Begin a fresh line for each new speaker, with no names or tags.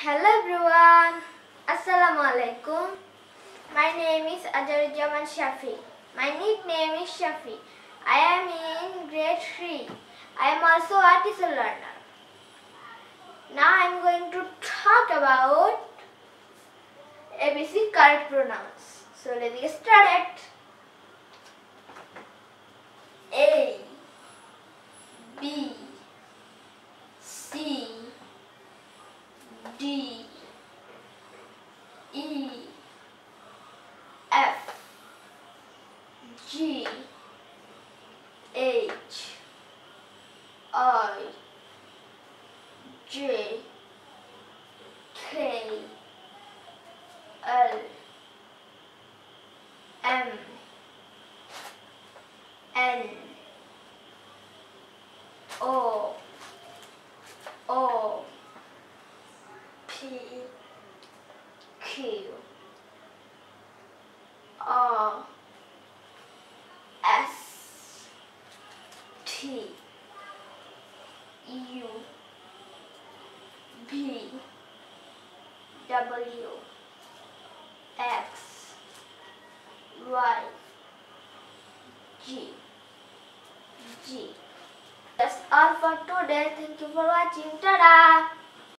Hello everyone. Assalamu alaikum. My name is Ajarujaman Shafi. My nickname is Shafi. I am in grade 3. I am also a teacher learner. Now I am going to talk about ABC correct pronounce. So let's get started. A B C D E F G H I J K L M N O O P Q R S T U B W X Y G G That's all for today. Thank you for watching. Ta-da!